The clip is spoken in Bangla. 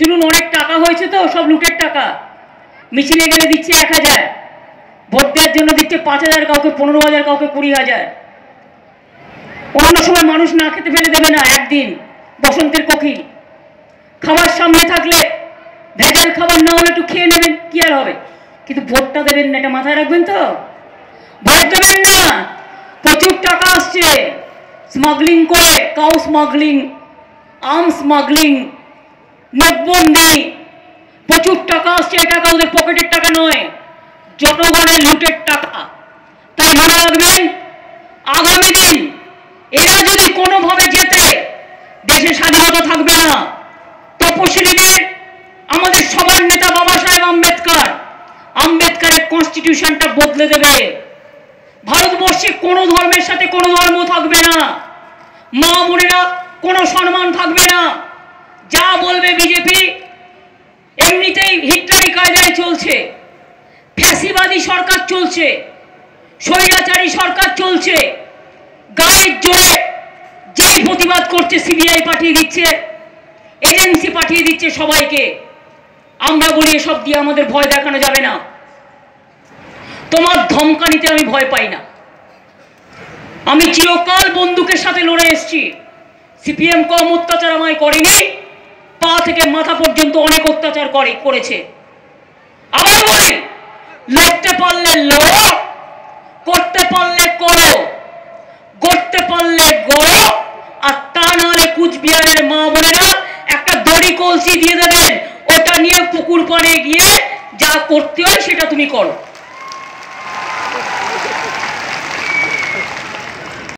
শুনুন, অনেক টাকা হয়েছে তো, সব লুটের টাকা। মিছিলে গেলে দিচ্ছে এক হাজার। ভোট দেওয়ার জন্য দিচ্ছে পাঁচ হাজার, কাউকে পনেরো হাজার, কাউকে কুড়ি হাজার। অন্য সময় মানুষ না খেতে ফেলে দেবে না, একদিন। বসন্তের কোকিল। খাবার সামনে থাকলে ভেজাল খাবার না হলে একটু খেয়ে নেবেন, কি আর হবে? কিন্তু ভোটটা দেবেন না, এটা মাথায় রাখবেন তো? ভোট দেবেন না। প্রচুর টাকা আসছে। স্মাগলিং করে কাউ স্মাগলিং আম স্মাগলিং নোটবন্দি প্রচুর টাকা আসছে এটা টাকা ওদের পকেটের টাকা নয়, জনগণের লুটের টাকা। তাই মনে রাখবেন আগামী দিন এরা যদি কোনোভাবে যেতে দেশে স্বাধীনতা থাকবে না। তপশিলীদের আমাদের সবার নেতা বাবা সাহেব আম্বেদকর, আম্বেদকরের কনস্টিটিউশনটা বদলে দেবে। ভারতবর্ষে কোনো ধর্মের সাথে কোনো ধর্ম থাকবে না। মা বোনেরা কোনো সম্মান থাকবে না। যা বলবে বিজেপি এমনিতেই হিটলারি কায়দায় চলছে। ফ্যাসিবাদী সরকার চলছে। স্বৈরাচারী সরকার চলছে। গায়ের জোরে যে প্রতিবাদ করছে সিবিআই পাঠিয়ে দিচ্ছে, এজেন্সি পাঠিয়ে দিচ্ছে সবাইকে। আমরা বলি এসব দিয়ে আমাদের ভয় দেখানো যাবে না। তোমার ধমকানিতে আমি ভয় পাই না। আমি চিরকাল বন্দুকের সাথে লড়ে এসেছি। সিপিএম কম অত্যাচার আমায় করেনি। পা থেকে মাথা পর্যন্ত অনেক অত্যাচার করে, করেছে। আবার বলি লড়তে পারলে লড়ো, করতে পারলে করো, গড়তে পারলে গড়ো, আর তা নাহলে কুচবিহারের মা বোনেরা একটা দড়ি কলসি দিয়ে দেবেন, ওটা নিয়ে পুকুর পাড়ে গিয়ে যা করতে হয় সেটা তুমি করো।